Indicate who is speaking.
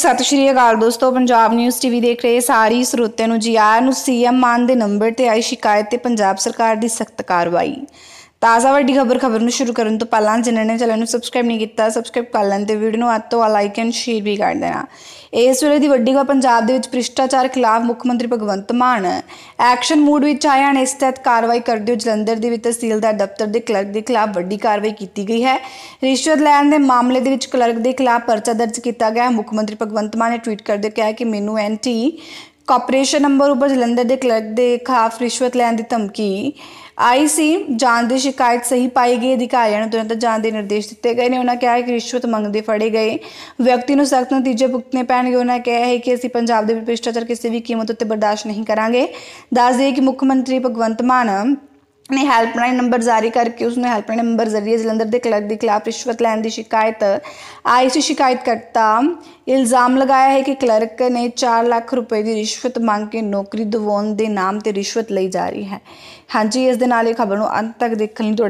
Speaker 1: ਸਤਿ ਸ਼੍ਰੀ ਅਕਾਲ ਦੋਸਤੋ, Punjab news TV ਦੇਖ ਰਹੇ ਸਾਰੀ ਸਰੋਤਿਆਂ ਨੂੰ ਜੀ ਆਇਆਂ ਨੂੰ ਸੀਐਮ ਮਾਨ ਦੇ ਨੰਬਰ ਤੇ ਆਈ ਸ਼ਿਕਾਇਤ ਤੇ ਪੰਜਾਬ ਸਰਕਾਰ ਦੀ ਸਖਤ ਕਾਰਵਾਈ। ਤਾਜ਼ਾ ਵੱਡੀ ਖਬਰ ਖਬਰ ਨੂੰ ਸ਼ੁਰੂ ਕਰਨ ਤੋਂ ਪਹਿਲਾਂ ਜਿਨ੍ਹਾਂ ਨੇ ਚੈਨਲ ਨੂੰ ਸਬਸਕ੍ਰਾਈਬ ਨਹੀਂ ਕੀਤਾ ਸਬਸਕ੍ਰਾਈਬ ਕਰ ਲੈਣ ਤੇ ਵੀਡੀਓ ਨੂੰ ਅੱਤ ਤੋਂ ਲਾਈਕ ਐਂਡ ਸ਼ੇਅਰ ਵੀ ਕਰ ਦੇਣਾ। ਇਸ ਵੇਲੇ ਦੀ ਵੱਡੀ ਖਬਰ ਪੰਜਾਬ ਦੇ ਵਿੱਚ ਭ੍ਰਿਸ਼ਟਾਚਾਰ ਖਿਲਾਫ ਮੁੱਖ ਮੰਤਰੀ ਭਗਵੰਤ ਮਾਨ ਐਕਸ਼ਨ ਮੂਡ ਵਿੱਚ ਆਇਆ ਹਨ। ਇਸ ਤਹਿਤ ਕਾਰਵਾਈ ਕਰਦੇ ਹੋ ਜਲੰਧਰ ਦੇ ਵਿੱਚ ਤਹਿਸੀਲਦਾਰ ਦਫ਼ਤਰ ਦੇ ਕਲਰਕ ਦੇ ਖਿਲਾਫ ਵੱਡੀ ਕਾਰਵਾਈ ਕੀਤੀ ਗਈ ਹੈ। ਰਿਸ਼ਵਤ ਲੈਣ ਦੇ ਮਾਮਲੇ ਦੇ ਵਿੱਚ ਕਲਰਕ ਦੇ ਖਿਲਾਫ ਪਰਚਾ ਦਰਜ ਕੀਤਾ ਗਿਆ ਹੈ। ਮੁੱਖ ਮੰਤਰੀ ਭਗਵੰਤ ਮਾਨ ਨੇ ਟਵੀਟ ਕਰਦੇ ਕਿਹਾ ਕਿ ਮੈਨੂੰ ਐਂਟੀ ਕਾਰਪੋਰੇਸ਼ਨ ਨੰਬਰ ਉੱਪਰ ਜਲੰਧਰ ਦੇ ਕਲਰਕ ਦੇ ਖਿਲਾਫ ਰਿਸ਼ਵਤ ਲੈਣ ਦੀ ਧਮਕੀ ਆਈ ਸੀ। ਜਾਂਚ ਦੀ ਸ਼ਿਕਾਇਤ ਸਹੀ ਪਾਈ ਗਈ। ਅਧਿਕਾਰੀਆਂ ਨੂੰ ਤੁਰੰਤ ਜਾਂਚ ਦੇ ਨਿਰਦੇਸ਼ ਦਿੱਤੇ ਗਏ ਨੇ। ਉਹਨਾਂ ਕਿਹਾ ਕਿ ਰਿਸ਼ਵਤ ਮੰਗਦੇ ਫੜੇ ਗਏ। ਵਿਅਕਤੀ ਨੂੰ ਸਖਤ ਨਤੀਜੇ ਭੁਗਤਣੇ ਪੈਣਗੇ। ਉਹਨਾਂ ਕਿਹਾ ਹੈ ਕਿ ਅਸੀਂ ਪੰਜਾਬ ਦੇ ਭ੍ਰਿਸ਼ਟਾਚਾਰ ਕਿਸੇ ਵੀ ਕੀਮਤ ਉੱਤੇ ਬਰਦਾਸ਼ਤ ਨਹੀਂ ਕਰਾਂਗੇ। ਦੱਸ ਦਈਏ ਕਿ ਮੁੱਖ ਮੰਤਰੀ ਭਗਵੰਤ ਮਾਨ ਨੇ ਹੈਲਪਲਾਈਨ ਨੰਬਰ ਜਾਰੀ ਕਰਕੇ ਉਸ ਨੇ ਹੈਲਪਲਾਈਨ ਨੰਬਰ ਜ਼ਰੀਏ ਜਲੰਧਰ ਦੇ ਕਲਰਕ ਦੇ ਖਿਲਾਫ ਰਿਸ਼ਵਤ ਲੈਣ ਦੀ ਸ਼ਿਕਾਇਤ, ਆਈ ਸੀ ਸ਼ਿਕਾਇਤਕਰਤਾ ਇਲਜ਼ਾਮ ਲਗਾਇਆ ਹੈ ਕਿ ਕਲਰਕ ਨੇ 4 ਲੱਖ ਰੁਪਏ ਦੀ ਰਿਸ਼ਵਤ ਮੰਗ ਕੇ ਨੌਕਰੀ ਦਿਵਾਉਣ ਦੇ ਨਾਮ ਤੇ ਰਿਸ਼ਵਤ ਲਈ ਜਾ ਰਹੀ ਹੈ। ਹਾਂਜੀ, ਇਸ ਦੇ ਨਾਲ ਇਹ ਖਬਰ ਨੂੰ ਅੰਤ ਤੱਕ ਦੇਖਣ ਲਈ ਤੁਹਾਡਾ